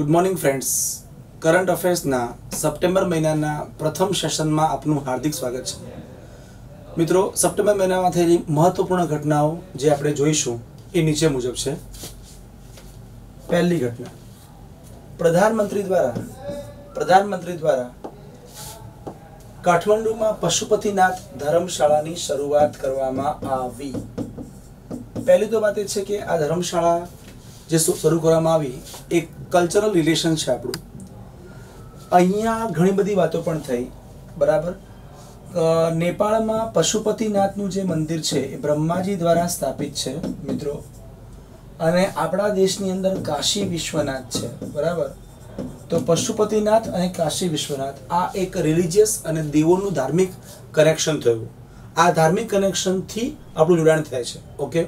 Good morning friends current અફેર્સના September મહિનાના પ્રથમ સેશનમાં આપનું હાર્દિક સ્વાગત છે. મિત્રો સપ્ટેમ્બર મહિનામાં થયેલી મહત્વપૂર્ણ ઘટનાઓ જે આપણે જોઈશું એ નીચે મુજબ છે. પહેલી ઘટના. પ્રધાનમંત્રી દ્વારા પ્રધાનમંત્રી દ્વારા કાઠમંડુમાં પશુપતિનાથ ધર્મશાળાની શરૂઆત કરવામાં આવી. પહેલી તો વાત એ છે કે આ ધર્મશાળા જે શરૂ કરવામાં આવી એક કલ્ચરલ રિલેશન છે આપણું. અહીંયા ઘણી બધી વાતો પણ થઈ, બરાબર? નેપાળમાં પશુપતિનાથનું જે મંદિર છે, એ બ્રહ્માજી દ્વારા સ્થાપિત છે, મિત્રો. અને આપણા દેશની અંદર કાશી વિશ્વનાથ છે, બરાબર? તો પશુપતિનાથ અને કાશી વિશ્વનાથ, આ એક રિલિજિયસ અને દેવોનું ધાર્મિક કનેક્શન થયું. આ ધાર્મિક કનેક્શનથી આપણું જોડાણ થાય છે ઓકે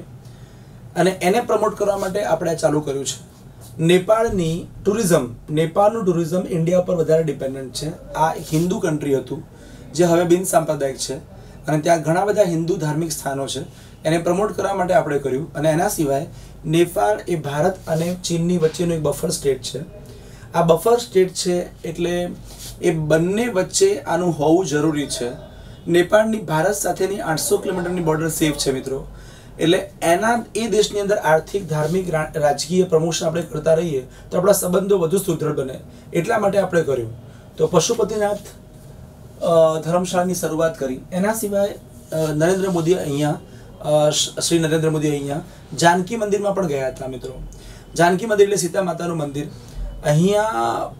અને એને પ્રમોટ કરવા માટે આપણે આ ચાલુ કર્યું છે. નેપાળની ટુરિઝમ નેપાળનું ટુરિઝમ ઇન્ડિયા ઉપર વધારે ડિપેન્ડન્ટ છે. આ હિન્દુ કન્ટ્રી હતું, જે હવે બિન સાંપ્રદાયિક છે. અને ત્યાં ઘણા બધા હિન્દુ ધાર્મિક સ્થાનો છે. એને પ્રમોટ કરવા માટે આપણે કર્યું. અને એના સિવાય નેપાળ એ ભારત અને ચીનની વચ્ચેનું એક બફર સ્ટેટ છે. આ બફર સ્ટેટ છે એટલે એ બંને વચ્ચે આનું હોવું જરૂરી છે. નેપાળની ભારત સાથેની આઠસો કિલોમીટરની બોર્ડર સેફ છે મિત્રો. એટલે એના એ દેશની અંદર આર્થિક, ધાર્મિક રાજકીય પ્રમોશન આપણે કરતા રહીએ, તો આપણા સંબંધો વધુ સુદૃઢ બને. એટલા માટે આપણે કર્યું. તો પશુપતિનાથ ધર્મશાળાની શરૂઆત કરી. એના સિવાય નરેન્દ્ર મોદી અહીંયા શ્રી નરેન્દ્ર મોદી અહીંયા જાનકી મંદિરમાં પણ ગયા હતા મિત્રો. જાનકી મંદિર એટલે સીતા માતાનું મંદિર. અહીંયા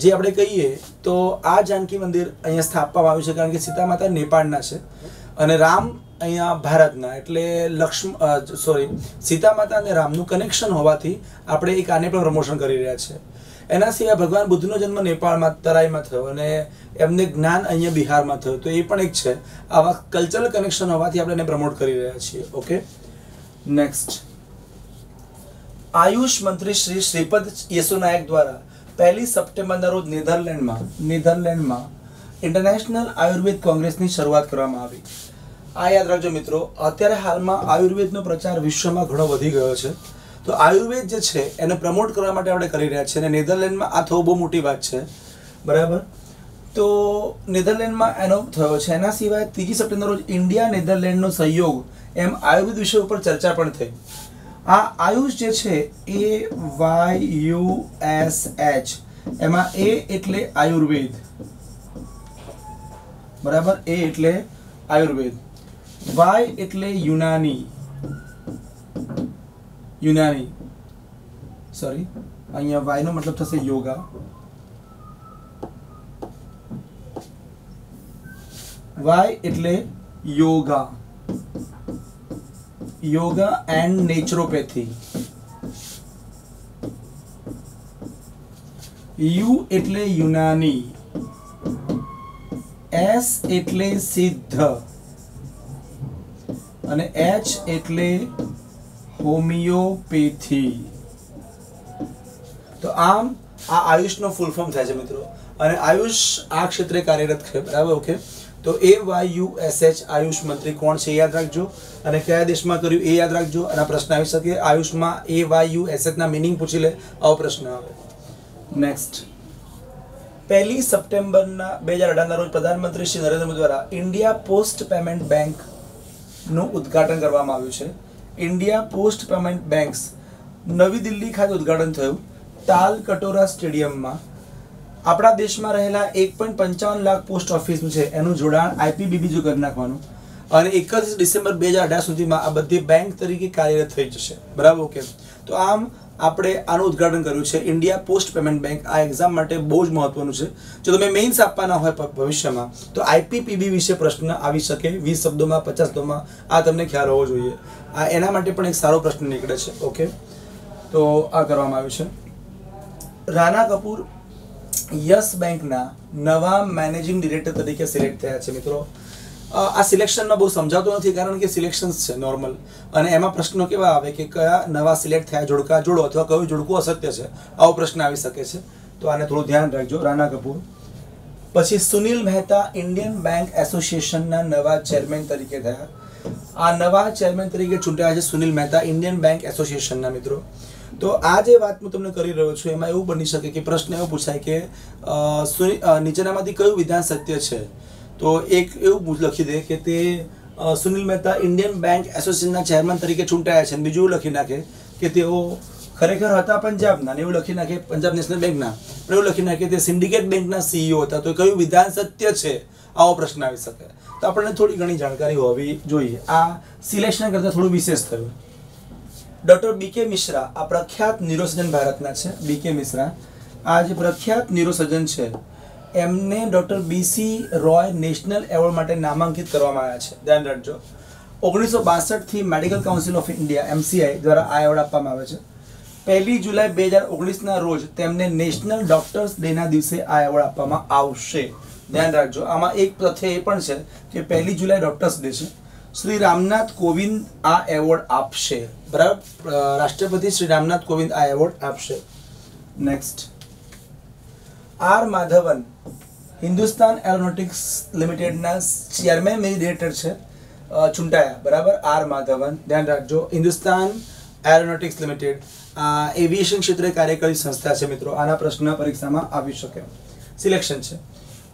જે આપણે કહીએ, તો આ જાનકી મંદિર અહીંયા સ્થાપવામાં આવ્યું છે, કારણ કે સીતા માતા નેપાળના છે. અને રામ અહીંયા ભારતના, એટલે લક્ષ્મ સોરી સીતા માતા અને રામનું કનેક્શન હોવાથી આપણે એક આને પણ પ્રમોશન કરી રહ્યા છે. એના સિવાય ભગવાન બુદ્ધનો જન્મ નેપાળમાં, તરાઈમાં થયો અને એમને જ્ઞાન અહીંયા બિહારમાં થયું. તો એ પણ એક છે. આવા કલ્ચરલ કનેક્શન હોવાથી આપણે એને પ્રમોટ કરી રહ્યા છીએ. ઓકે નેક્સ્ટ આયુષ મંત્રી શ્રી શ્રીપદ યસુ નાયક દ્વારા પહેલી સપ્ટેમ્બરના રોજ નેધરલેન્ડમાં નેધરલેન્ડમાં ઇન્ટરનેશનલ આયુર્વેદ કોંગ્રેસની શરૂઆત કરવામાં આવી. આ યાદ રાખજો મિત્રો, અત્યારે હાલમાં આયુર્વેદનો પ્રચાર વિશ્વમાં ઘણો વધી ગયો છે. તો આયુર્વેદ જે છે, એને પ્રમોટ કરવા માટે આપણે કરી રહ્યા છીએ અને નેધરલેન્ડમાં આ થવું બહુ મોટી વાત છે. બરાબર? તો નેધરલેન્ડમાં એનો થયો છે. એના સિવાય ત્રીજી સપ્ટેમ્બર રોજ ઇન્ડિયા નેધરલેન્ડનો સહયોગ એમ આયુર્વેદ વિષય ઉપર ચર્ચા પણ થઈ. આ આયુષ જે છે, A Y U S H. એમાં એ એટલે આયુર્વેદ. બરાબર? એ એટલે આયુર્વેદ. વાય એટલે યુનાની? યુનાની. સોરી અહીંયા વાયનો મતલબ થશે યોગા. વાય એટલે yoga. Yoga and naturopathy U એટલે યુનાની. એસ એટલે સિદ્ધ. અને એચ એટલે હોમિયોપેથી તો આમ આ આયુષનો ફૂલ ફોર્મ થાય છે મિત્રો. અને આયુષ આ ક્ષેત્રે કાર્યરત છે, બરાબર? ઓકે તો A Y U S H AYUSH મંત્રી કોણ છે યાદ રાખજો. અને કયા દેશમાં કર્યું એ યાદ રાખજો. અને આ પ્રશ્ન આવી શકે. આયુષમાં A Y U S H ના મિનિંગ પૂછી લે. આવો પ્રશ્ન આવે. નેક્સ્ટ પહેલી સપ્ટેમ્બરના બે હજાર અઢારના રોજ પ્રધાનમંત્રી શ્રી નરેન્દ્ર મોદી દ્વારા ઇન્ડિયા પોસ્ટ પેમેન્ટ બેંક નું ઉદ્ઘાટન કરવામાં આવ્યું છે. ઇન્ડિયા પોસ્ટ પેમેન્ટ બેંક્સ નવી દિલ્હી ખાતે ઉદ્ઘાટન થયું. તાલ કટોરા સ્ટેડિયમમાં આપણા દેશમાં રહેલા એક પોઈન્ટ પંચાવન લાખ પોસ્ટ ઓફિસનું છે. એનું જોડાણ આઈપીબીબી જો કરી નાખવાનું. અને એકત્રીસ ડિસેમ્બર બે હજાર અઢાર સુધીમાં આ બધી બેંક તરીકે કાર્યરત થઈ જશે. બરાબર, ઓકે. તો આમ આપણે આનું ઉદ્ઘાટન કર્યું છે. ઇન્ડિયા પોસ્ટ પેમેન્ટ બેંક આ એક્ઝામ માટે બહુ જ મહત્વનું છે. જો તમે મેઇન્સ આપવાના હોય ભવિષ્યમાં, તો આઈપીપીબી વિશે પ્રશ્ન આવી શકે. વીસ શબ્દોમાં, પચાસ શબ્દોમાં આ તમને ખ્યાલ હોવો જોઈએ. આ એના માટે પણ એક સારો પ્રશ્ન નીકળે છે. ઓકે? તો આ કરવામાં આવ્યું છે. રાના કપૂર યસ બેંકના નવા મેનેજિંગ ડિરેક્ટર તરીકે સિલેક્ટ થયા છે મિત્રો. આ સિલેક્શનમાં બહુ સમજાતું નથી કારણ કે સિલેક્શન્સ છે નોર્મલ અને એમાં પ્રશ્નો કેવા આવે કે કયા નવા સિલેક્ટ થયા જોડકા જોડો અથવા કયું જોડકું અસત્ય છે? આવો પ્રશ્ન આવી શકે છે. તો આને થોડું ધ્યાન રાખજો. રાણા કપૂર. પછી સુનિલ મહેતા ઇન્ડિયન બેંક એસોસિએશનના નવા ચેરમેન તરીકે થયા. આ નવા ચેરમેન તરીકે ચૂંટાયા છે સુનિલ મહેતા ઇન્ડિયન બેંક એસોસિએશનના મિત્રો. તો આ જે વાત હું તમને કરી રહ્યો છું, એમાં એવું બની શકે કે પ્રશ્ન એવો પૂછાય કે નીચેનામાંથી કયું વિધાન સત્ય છે? તો એક એવું લખી દે કે તે સુનિલ મહેતા ઇન્ડિયન બેંક એસોસિએશનના ચેરમેન તરીકે ચૂંટાયા છે બીજું લખી નાખે કે તેઓ ખરેખર હતા પંજાબના એવું લખી નાખે પંજાબ નેશનલ બેંકના. પણ એવું લખી નાખે તે સિન્ડિકેટ બેંકના સીઈઓ હતા. તો કયું વિધાન સત્ય છે? આવો પ્રશ્ન આવી શકે. તો આપણને થોડી ઘણી જાણકારી હોવી જોઈએ. આ સિલેક્શન કરતાં થોડું વિશેષ થયું. બી કે મિશ્રા, આ પ્રખ્યાત ન્યુરોસર્જન ભારતના છે. બી કે મિશ્રા. આ જે પ્રખ્યાત ન્યુરોસર્જન છે એમને doctor BC Roy national award માટે નામાંકિત કરવામાં આવ્યા છે. ધ્યાન રાખજો. ઓગણીસો બાસઠથી medical council of India MCI દ્વારા આ એવોર્ડ આપવામાં આવે છે. પહેલી જુલાઈ બે હજાર ઓગણીસના રોજ તેમને નેશનલ ડોક્ટર્સ ડેના દિવસે આ એવોર્ડ આપવામાં આવશે. ધ્યાન રાખજો. આમાં એક તથ્ય એ પણ છે કે પહેલી જુલાઈ ડોક્ટર્સ ડે છે. શ્રી રામનાથ કોવિંદ આ એવોર્ડ આપશે. બરાબર? રાષ્ટ્રપતિ શ્રી રામનાથ કોવિંદ આ એવોર્ડ આપશે. Next. R Madhavan, Hindustan aeronautics લિમિટેડના ચેરમેન, મેરી ડિરેક્ટર છે ચૂંટાયા, બરાબર? આર માધવન, ધ્યાન રાખજો. હિન્દુસ્તાન એરોનોટિક્સ લિમિટેડ, આ એવિએશન ક્ષેત્રે કાર્યકારી સંસ્થા છે મિત્રો. આના પ્રશ્ન પરીક્ષામાં આવી શકે સિલેક્શન છે.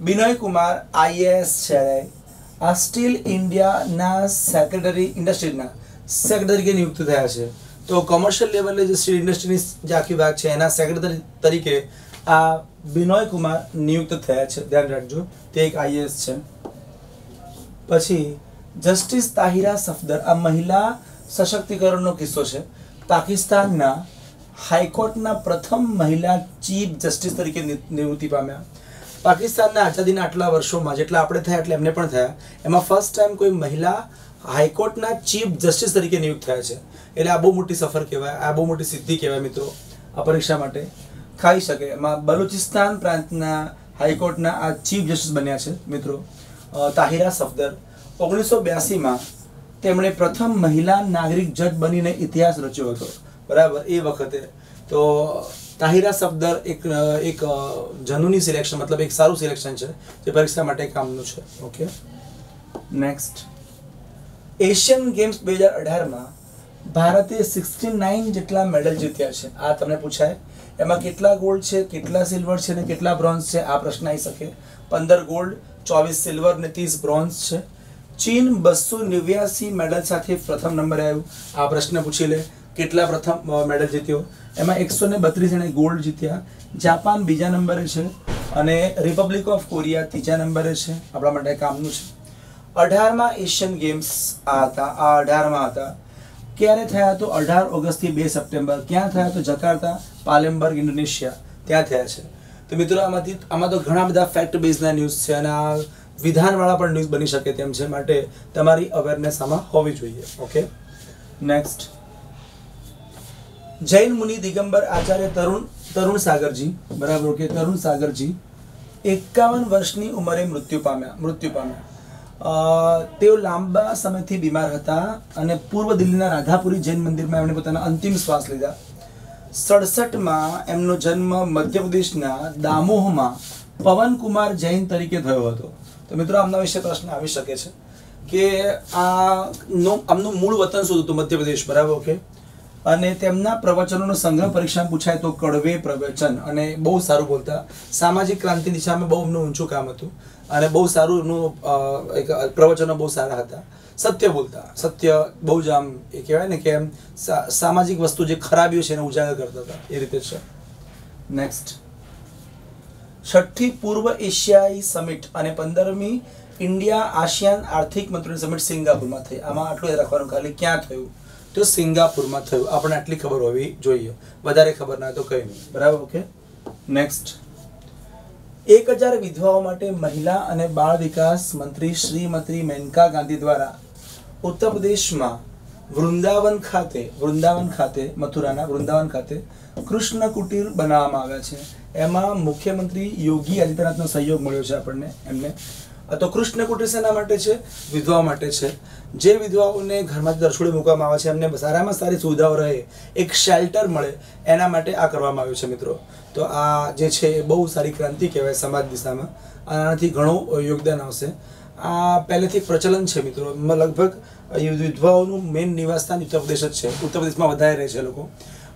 બિનોય કુમાર આઈએએસ છે. આ સ્ટીલ ઇન્ડિયાના સેક્રેટરી, ઇન્ડસ્ટ્રીના સેક્રેટરી તરીકે નિયુક્ત થયા છે. તો કોમર્શિયલ લેવલે જે સ્ટીલ ઇન્ડસ્ટ્રીની જે આખી ભાગ છે, એના સેક્રેટરી તરીકે આ બિનોય કુમાર નિયુક્ત થયા છે. ધ્યાન રાખજો. તે એક આઈએએસ છે. પછી જસ્ટિસ તાહિરા સફદર, આ મહિલા સશક્તિકરણનો કિસ્સો છે. પાકિસ્તાનના હાઈકોર્ટના પ્રથમ મહિલા ચીફ જસ્ટિસ તરીકે નિવૃત્તિ પામ્યા. પાકિસ્તાનના આઝાદીના આટલા વર્ષોમાં જેટલા આપણે થયા એટલે એમને પણ થયા. એમાં ફર્સ્ટ ટાઈમ કોઈ મહિલા હાઈકોર્ટના ચીફ જસ્ટિસ તરીકે નિયુક્ત થયા છે. એટલે આ બહુ મોટી સફર કહેવાય, આ બહુ મોટી સિદ્ધિ કહેવાય મિત્રો આ પરીક્ષા માટે. ખાઈ શકે. એમાં બલુચિસ્તાન પ્રાંતના હાઈકોર્ટના આ ચીફ જસ્ટિસ બન્યા છે, મિત્રો. તાહિરા સફદર. ઓગણીસો બ્યાસીમાં તેમણે પ્રથમ મહિલા નાગરિક જજ બનીને ઇતિહાસ રચ્યો હતો. બરાબર? એ વખતે. તો તાહિરા સફદર એક એક જનુની સિલેક્શન, મતલબ એક સારું સિલેક્શન છે, જે પરીક્ષા માટે કામનું છે. ઓકે નેક્સ્ટ એશિયન ગેમ્સ બે હજાર અઢારમાં ભારતે સિક્સટી નાઇન જેટલા મેડલ જીત્યા છે. આ તમને પૂછાય. એમાં કેટલા ગોલ્ડ છે, કેટલા સિલ્વર છે અને કેટલા બ્રોન્ઝ છે, આ પ્રશ્ન આવી શકે. પંદર ગોલ્ડ ચોવીસ સિલ્વર ને ત્રીસ બ્રોન્ઝ છે. ચીન બસો નેવ્યાસી મેડલ સાથે પ્રથમ નંબરે આવ્યું. આ પ્રશ્ન પૂછી લે, કેટલા પ્રથમ મેડલ જીત્યો? એમાં એકસો ને બત્રીસ જણે ગોલ્ડ જીત્યા. જાપાન બીજા નંબરે છે અને રિપબ્લિક ઓફ કોરિયા ત્રીજા નંબરે છે. આપણા માટે કામનું છે. અઢારમાં એશિયન ગેમ્સ આ હતા, આ અઢારમાં હતા. ક્યારે થયા તો અઢાર ઓગસ્ટથી બે સપ્ટેમ્બર? ક્યાં થયા તો જકાર્તા પાલેમબર્ગ ઇન્ડોનેશિયા? ત્યાં થયા છે. તો મિત્રો, આમાંથી, આમાં તો ઘણા બધા ફેક્ટ બેઝના ન્યૂઝ છે અને આ વિધાનવાળા પણ ન્યૂઝ બની શકે તેમ છે. માટે તમારી અવેરનેસ આમાં હોવી જોઈએ. ઓકે નેક્સ્ટ જૈન મુનિ દિગંબર આચાર્ય તરુણ તરુણ સાગરજી, બરાબર કે તરુણ સાગરજી, એકાવન વર્ષની ઉંમરે મૃત્યુ પામ્યા મૃત્યુ પામ્યા. તેઓ લાંબા સમયથી બીમાર હતા અને પૂર્વ દિલ્હીના રાધાપુરી જૈન મંદિરમાં એમણે પોતાના અંતિમ શ્વાસ લીધા. સડસઠમાં એમનો જન્મ મધ્યપ્રદેશના દામોહમાં પવનકુમાર જૈન તરીકે થયો હતો. તો મિત્રો, આમના વિશે પ્રશ્ન આવી શકે છે કે આ આમનું મૂળ વતન શું હતું? મધ્યપ્રદેશ, બરાબર ઓકે અને તેમના પ્રવચનોનો સંગ્રહ પરીક્ષામાં પૂછાય તો કડવે પ્રવચન અને બહુ સારું બોલતા. સામાજિક ક્રાંતિ દિશામાં બહુ એમનું ઊંચું કામ હતું અને બહુ સારું એમનું એક પ્રવચનો બહુ સારા હતા. સત્ય બોલતા. સત્ય બહુ જ આમ એ કહેવાય ને કે એમ સામાજિક વસ્તુ જે ખરાબીઓ છે એને ઉજાગર કરતા હતા. એ રીતે છે. નેક્સ્ટ છઠ્ઠી પૂર્વ એશિયાઈ સમિટ અને પંદરમી ઇન્ડિયા આસિયાન આર્થિક મંત્રીની સમિટ સિંગાપુરમાં થઈ. આમાં આટલું યાદ રાખવાનું, ખાલી ક્યાં થયું? તો સિંગાપુરમાં થયું. આપણને આટલી ખબર હોવી જોઈએ. વધારે ખબર ના તો કઈ નહીં. બરાબર? ઓકે નેક્સ્ટ એક હજાર વિધવાઓ માટે મહિલા અને બાળ વિકાસ મંત્રી શ્રીમતી મેનકા ગાંધી દ્વારા ઉત્તર પ્રદેશમાં વૃંદાવન ખાતે વૃંદાવન ખાતે, મથુરાના વૃંદાવન ખાતે કૃષ્ણ કુટીર બનાવવામાં આવ્યા છે. એમાં મુખ્યમંત્રી યોગી આદિત્યનાથનો સહયોગ મળ્યો છે આપણને, એમને. તો કૃષ્ણ કુટીર શેના માટે છે વિધવાઓ માટે છે. જે વિધવાઓને ઘરમાં દરછોડે મૂકવામાં આવે છે, એમને સારામાં સારી સુવિધાઓ રહે, એક શેલ્ટર મળે, એના માટે આ કરવામાં આવ્યું છે મિત્રો. તો આ જે છે એ બહુ સારી ક્રાંતિ કહેવાય સમાજ દિશામાં. આનાથી ઘણું યોગદાન આવશે. આ પહેલેથી પ્રચલન છે મિત્રો. લગભગ વિધવાઓનું મેઇન નિવાસસ્થાન ઉત્તર પ્રદેશ જ છે. ઉત્તર પ્રદેશમાં વધારે રહે છે લોકો.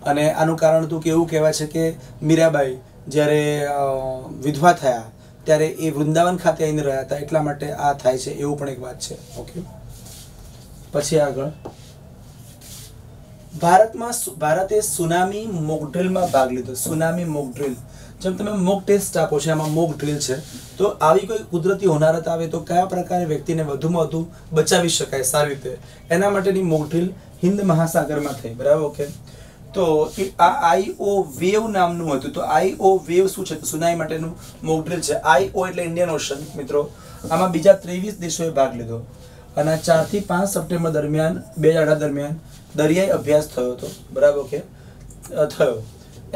અને આનું કારણ હતું કે એવું કહેવાય છે કે મીરાબાઈ જ્યારે વિધવા થયા ત્યારે એ વૃંદાવન ખાતે આવીને રહ્યા હતા, એટલા માટે આ થાય છે, એવું પણ એક વાત છે. ઓકે પછી આગળ. ભારતમાં ભારતે સુનામી મોક ડ્રિલમાં ભાગ લીધો. સુનામી મોક ડ્રિલ જેમ તમે મોક ટેસ્ટ આપો છો, એમાં મોક ડ્રિલ છે. તો આવી કોઈ કુદરતી હોનારત આવે તો કયા પ્રકારે વ્યક્તિને વધુમાં વધુ બચાવી શકાય સારી રીતે? એના માટેની મોક ડ્રિલ હિન્દ મહાસાગરમાં થઈ. બરાબર? ઓકે તો આ આઈઓ વેવ નામનું હતું. તો આઈઓ વેવ શું છે? સુનાઈ માટેનું મોકડ્રિલ છે. આઈઓ એટલે ઇન્ડિયન ઓશન મિત્રો. આમાં બીજા ત્રેવીસ દેશોએ ભાગ લીધો. અને ચારથી પાંચ સપ્ટેમ્બર દરમિયાન, બે હજાર અઢાર દરમિયાન દરિયાઈ અભ્યાસ થયો હતો. બરાબર કે? થયો.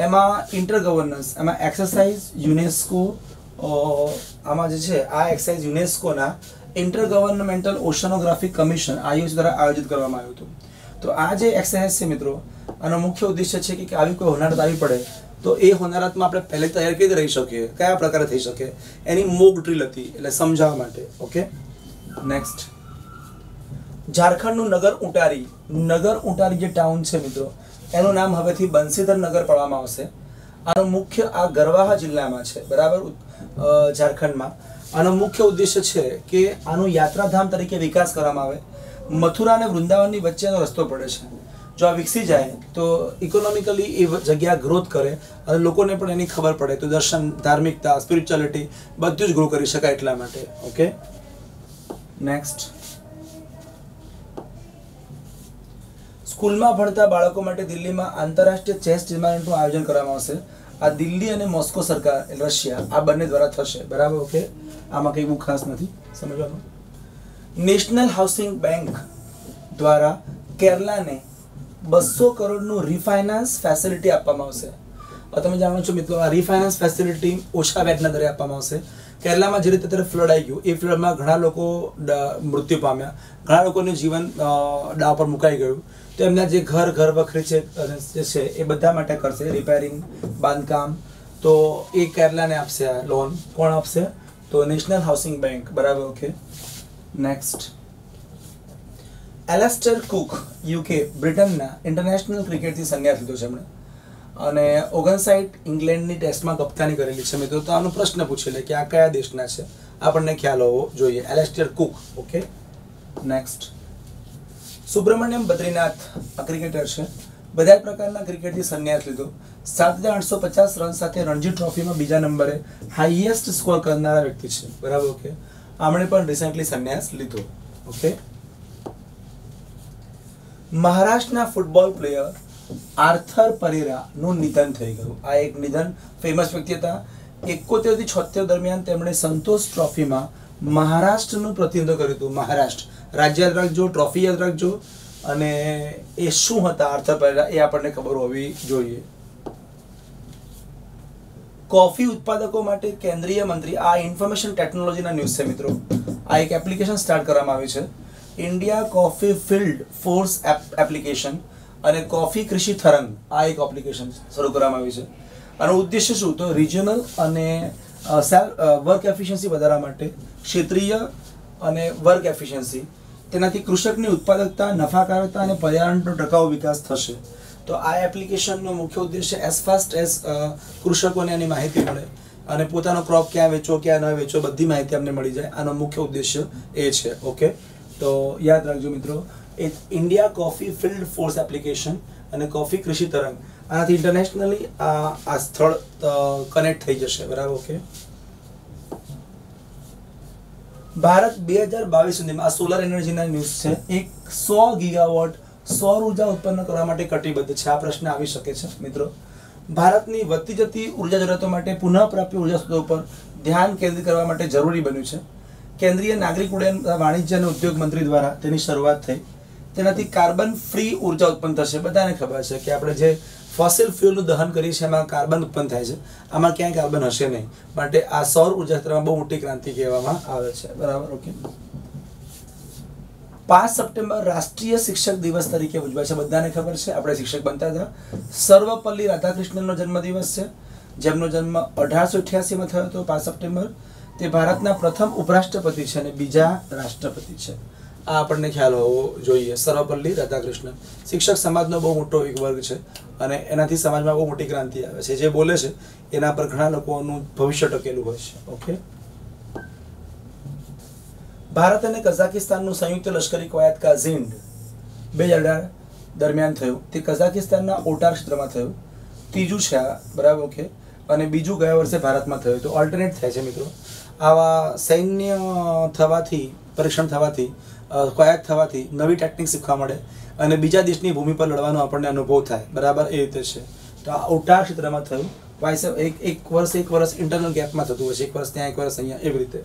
એમાં ઇન્ટર ગવર્નન્સ એમાં એક્સરસાઇઝ યુનેસ્કો આમાં જે છે, આ એક્સરસાઇઝ યુનેસ્કોના ઇન્ટર ગવર્નમેન્ટલ ઓશનોગ્રાફિક કમિશન આયુષ દ્વારા આયોજિત કરવામાં આવ્યું હતું. તો આ જે એક્સરસાઇઝ છે, મિત્રો આનો મુખ્ય ઉદ્દેશ્ય છે કે આવી કોઈ હોનારત આવી પડે, તો એ હોનારતમાં આપણે પહેલે તૈયાર કેવી રીતે રહી શકીએ? કયા પ્રકારે થઈ શકે? એની મોક ડ્રીલ હતી, એટલે સમજાવવા માટે, ઓકે? નેક્સ્ટ ઝારખંડનું નગર ઉંટારી. નગર ઉંટારી જે ટાઉન છે મિત્રો, એનું નામ હવેથી બંસીધર નગર પડવામાં આવશે. આનો મુખ્ય આ ગરવાહા જિલ્લામાં છે, બરાબર? ઝારખંડમાં. આનો મુખ્ય ઉદ્દેશ્ય છે કે આનું યાત્રાધામ તરીકે વિકાસ કરવામાં આવે. મથુરા અને વૃંદાવનની વચ્ચેનો રસ્તો પડે છે. જો આ વિકસી જાય, તો ઇકોનોમિકલી એ જગ્યા ગ્રોથ કરે. અને લોકોને પણ એની ખબર પડે. તો દર્શન, ધાર્મિકતા સ્પિરિચ્યુઆલિટી બધું જ ગ્રો કરી શકાય એટલા માટે. ઓકે નેક્સ્ટ સ્કૂલમાં ભણતા બાળકો માટે દિલ્હીમાં આંતરરાષ્ટ્રીય ચેસ ટુર્નામેન્ટનું આયોજન કરવામાં આવશે. આ દિલ્હી અને મોસ્કો સરકાર, રશિયા, આ બંને દ્વારા થશે. બરાબર? ઓકે આમાં કંઈ બહુ ખાસ નથી. સમજવાનું? નેશનલ હાઉસિંગ બેંક દ્વારા કેરલાને બસો કરોડનું રિફાઇનાન્સ ફેસિલિટી આપવામાં આવશે. તમે જાણો છો મિત્રો, આ રિફાઇનાન્સ ફેસિલિટી ઓછા વ્યાજના દરે આપવામાં આવશે. કેરલામાં જે રીતે અત્યારે ફ્લડ આવી ગયું, એ ફ્લડમાં ઘણા લોકો મૃત્યુ પામ્યા. ઘણા લોકોનું જીવન દાવ પર મુકાઈ ગયું. તો એમના જે ઘર ઘર વખરી છે છે, એ બધા માટે કરશે રિપેરિંગ બાંધકામ. તો એ કેરલાને આપશે આ લોન કોણ આપશે? તો નેશનલ હાઉસિંગ બેંક બરાબર okay next Alastair Cook UK બ્રિટનના ઇન્ટરનેશનલ ક્રિકેટથી સંન્યાસ લીધો છે એમણે. અને ઓગણસાઠ ઇંગ્લેન્ડની ટેસ્ટમાં કપ્તાની કરેલી છે મિત્રો. તો આનો પ્રશ્ન પૂછી લે કે આ કયા દેશના છે? આપણને ખ્યાલ હોવો જોઈએ. Alastair Cook, okay? Next Subramaniam Badrinath, આ ક્રિકેટર છે. બધા પ્રકારના ક્રિકેટથી સંન્યાસ લીધો. સાત હજાર આઠસો પચાસ રન સાથે રણજી ટ્રોફીમાં બીજા નંબરે હાઈએસ્ટ સ્કોર કરનારા વ્યક્તિ છે. બરાબર, ઓકે? આમણે પણ રિસેન્ટલી સંન્યાસ લીધો, ઓકે? મહારાષ્ટ્રના ફૂટબોલ પ્લેયર આર્થર પરેરાનું નિધન થઈ ગયું. આ એક નિધન ફેમસ વ્યક્તિ હતા. એકોતેરથી છોતેર દરમિયાન તેમણે સંતોષ ટ્રોફીમાં મહારાષ્ટ્રનું પ્રતિનિધિત્વ કર્યું હતું. મહારાષ્ટ્ર રાજ્ય યાદ રાખજો, ટ્રોફી યાદ રાખજો. અને એ શું હતા આર્થર પરેરા એ આપણને ખબર હોવી જોઈએ. કોફી ઉત્પાદકો માટે કેન્દ્રીય મંત્રી, આ ઇન્ફોર્મેશન ટેકનોલોજીના ન્યૂઝ છે મિત્રો. આ એક એપ્લિકેશન સ્ટાર્ટ કરવામાં આવી છે. India coffee field force application અને કોફી કૃષિ થરંગ, આ એક એપ્લિકેશન શરૂ કરવામાં આવી છે. આનો ઉદ્દેશ્ય શું? તો રિજનલ અને વર્ક એફિશિયન્સી વધારવા માટે ક્ષેત્રીય અને વર્ક એફિશિયન્સી તેનાથી કૃષકની ઉત્પાદકતા, નફાકારકતા અને પર્યાવરણનો ટકાઉ વિકાસ થશે. તો આ એપ્લિકેશનનો મુખ્ય ઉદ્દેશ્ય એઝ ફાસ્ટ એઝ કૃષકોને એની માહિતી મળે અને પોતાનો ક્રોપ ક્યાં વેચો ક્યાં ન વેચો બધી માહિતી અમને મળી જાય. આનો મુખ્ય ઉદ્દેશ્ય એ છે. ઓકે તો યાદ રાખજો મિત્રો એ India coffee field force application અને કોફી કૃષિ તરંગ. આનાથી ઇન્ટરનેશનલી આ આ સ્થળ કનેક્ટ થઈ જશે, બરાબર ઓકે ભારત બે હજાર બાવીસ સુધીમાં આ સોલર એનર્જીના ન્યૂઝ છે. એક સો ગીગાવોટ સૌર ઊર્જા ઉત્પન્ન કરવા માટે કટિબદ્ધ છે. આ પ્રશ્ન આવી શકે છે, મિત્રો. ભારતની વધતી જતી ઊર્જા જરૂરિયાતો માટે પુનઃપ્રાપ્ય ઊર્જા સ્ત્રોતો પર ધ્યાન કેન્દ્રિત કરવા માટે જરૂરી બન્યું છે. કેન્દ્રીય નાગરિક ઉડ્ડયન વાણિજ્ય અને ઉદ્યોગ મંત્રી દ્વારા તેની શરૂઆત થઈ. તેનાથી કાર્બન ફ્રી ઊર્જા ઉત્પન્ન થશે. બધાને ખબર છે કે આપણે જે ફોસિલ ફ્યુલનું દહન કરીએ છીએ, એમાં કાર્બન ઉત્પન્ન થાય છે. આમાં ક્યાંય કાર્બન હશે નહીં. માટે આ સૌર ઊર્જા ક્ષેત્રમાં બહુ મોટી ક્રાંતિ કહેવામાં આવે છે. બરાબર? ઓકે. પાંચ સપ્ટેમ્બર રાષ્ટ્રીય શિક્ષક દિવસ તરીકે ઉજવાય છે. બધાને ખબર છે? આપણે શિક્ષક બનતા હતા. સર્વપલ્લી રાધાકૃષ્ણનનો જન્મદિવસ છે. જેમનો જન્મ અઢારસો અઠ્યાસીમાં થયો હતો પાંચ સપ્ટેમ્બર. તે ભારતના પ્રથમ ઉપરાષ્ટ્રપતિ છે અને બીજા રાષ્ટ્રપતિ છે. આ આપણને ખ્યાલ હોવો જોઈએ. સર્વપલ્લી રાધાકૃષ્ણન. શિક્ષક સમાજનો બહુ મોટો એક વર્ગ છે અને એનાથી સમાજમાં બહુ મોટી ક્રાંતિ આવે છે. જે બોલે છે, એના પર ઘણા લોકોનું ભવિષ્ય ટકેલું હોય છે. ઓકે? ભારત અને કઝાકિસ્તાનનું સંયુક્ત લશ્કરી કવાયત કાઝિન્ડ બે હજાર અઢાર દરમિયાન થયું. તે કઝાકિસ્તાનના ઓટાર ક્ષેત્રમાં થયું. ત્રીજું છે આ, બરાબર, ઓકે? અને બીજું ગયા વર્ષે ભારતમાં થયું. તો ઓલ્ટરનેટ થાય છે મિત્રો. આવા સૈન્ય થવાથી, પરીક્ષણ થવાથી કવાયત થવાથી નવી ટેકનિક શીખવા મળે અને બીજા દેશની ભૂમિ પર લડવાનો આપણને અનુભવ થાય. બરાબર એ રીતે છે. તો આ ઉટાર ક્ષેત્રમાં થયું. વાઇસ એક એક વર્ષ એક વર્ષ ઇન્ટરનલ ગેપમાં થતું છે. એક વર્ષ ત્યાં, એક વર્ષ અહીંયા, એવી રીતે.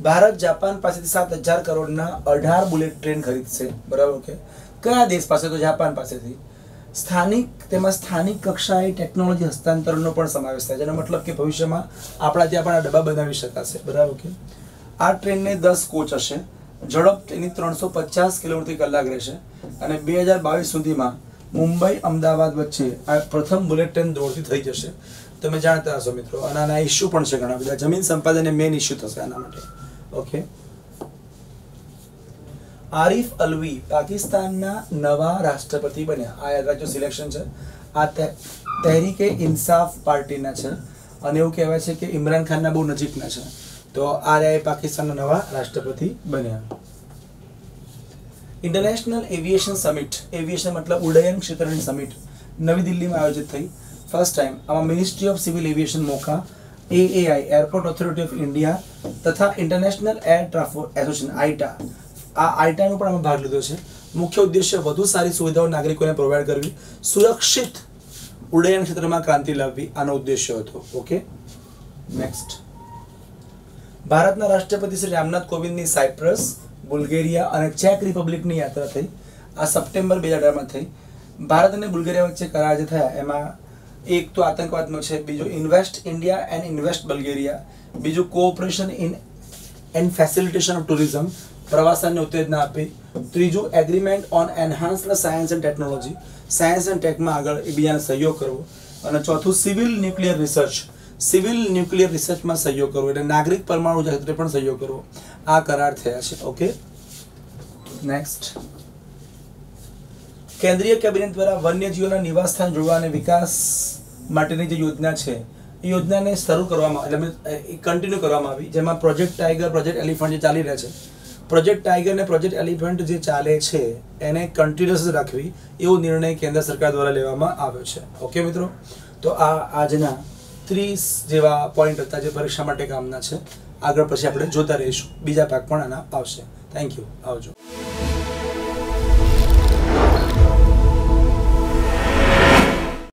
ભારત જાપાન પાસેથી સાત હજાર કરોડના અઢાર બુલેટ ટ્રેન ખરીદશે. બરાબર ઓકે કયા દેશ પાસે? તો જાપાન પાસેથી. સ્થાનિક તેમાં સ્થાનિક કક્ષાએ ટેકનોલોજી હસ્તાંતરણનો પણ સમાવેશ થાય છે. એનો મતલબ કે ભવિષ્યમાં આપણા ત્યાં પણ આ ડબ્બા બનાવી શકાશે. બરાબર કે? આ ટ્રેનને દસ કોચ હશે. ઝડપ તેની ત્રણસો પચાસ કિલોમીટર કલાક રહેશે. અને બે હજાર બાવીસ સુધીમાં મુંબઈ, અમદાવાદ વચ્ચે આ પ્રથમ બુલેટ ટ્રેન દોડતી થઈ જશે. તમે જાણતા હશો મિત્રો, અને આના ઇસ્યુ પણ છે ઘણા બધા. જમીન સંપાદનને મેઇન ઇસ્યુ થશે આના માટે. ઓકે આરિફ અલવી પાકિસ્તાનના નવા રાષ્ટ્રપતિ બન્યા. આ યાદ રાખજો સિલેક્શન છે. આ તહેરીકે ઇન્સાફ પાર્ટીના છે. અને એવું કહેવાય છે કે ઇમરાન ખાનના બહુ નજીકના છે. તો આ રહ્યા પાકિસ્તાનના નવા રાષ્ટ્રપતિ બન્યા. ઇન્ટરનેશનલ એવિએશન સમિટ એવિએશન મતલબ ઉડ્ડયન ક્ષેત્રની સમિટ નવી દિલ્હીમાં આયોજિત થઈ. ફર્સ્ટ ટાઈમ આમાં ministry of civil aviation Moka AAI airport authority of India તથા international air transport association IATA આ આઈટાનો પણ અમે ભાગ લીધો છે. મુખ્ય ઉદ્દેશ્ય વધુ સારી સુવિધાઓ નાગરિકોને પ્રોવાઈડ કરવી, સુરક્ષિત ઉડ્ડયન ક્ષેત્રમાં ક્રાંતિ લાવવી આનો ઉદ્દેશ્ય હતો. ઓકે નેક્સ્ટ ભારતના રાષ્ટ્રપતિ શ્રી રામનાથ કોવિંદની સાયપ્રસ, બુલ્ગેરિયા અને ચેક રિપબ્લિકની યાત્રા થઈ. આ સપ્ટેમ્બર બે હજાર અઢારમાં થઈ. ભારત અને બુલ્ગેરિયા વચ્ચે કરાર જે થયા, એમાં એક તો આતંકવાદનો છે, બીજું invest India and invest Bulgaria, બીજું cooperation in and facilitation of tourism પ્રવાસનને ઉત્તેજના આપી. ત્રીજું agreement on enhance science and technology science and ટેકમાં આગળ એકબીજાને સહયોગ કરવો. અને ચોથું civil nuclear research civil nuclear રિસર્ચમાં સહયોગ કરવો. એટલે નાગરિક પરમાણુ ક્ષેત્રે પણ સહયોગ કરવો. આ કરાર થયા છે. ઓકે? નેક્સ્ટ કેન્દ્રીય કેબિનેટ દ્વારા વન્યજીવોના નિવાસસ્થાન જોડવા અને વિકાસ માટેની જે યોજના છે, એ યોજનાને શરૂ કરવામાં, એટલે કન્ટિન્યુ કરવામાં આવી, જેમાં પ્રોજેક્ટ ટાઈગર પ્રોજેક્ટ એલિફન્ટ જે ચાલી રહ્યા છે પ્રોજેક્ટ ટાઈગર અને પ્રોજેક્ટ એલિફન્ટ જે ચાલે છે, એને કન્ટિન્યુઅસ રાખવી એવો નિર્ણય કેન્દ્ર સરકાર દ્વારા લેવામાં આવ્યો છે. ઓકે મિત્રો? તો આ આજના ત્રીસ જેવા પોઈન્ટ હતા જે પરીક્ષા માટે કામના છે. આગળ પછી આપણે જોતા રહીશું. બીજા ભાગ પણ આના આવશે. થેન્ક યુ આવજો.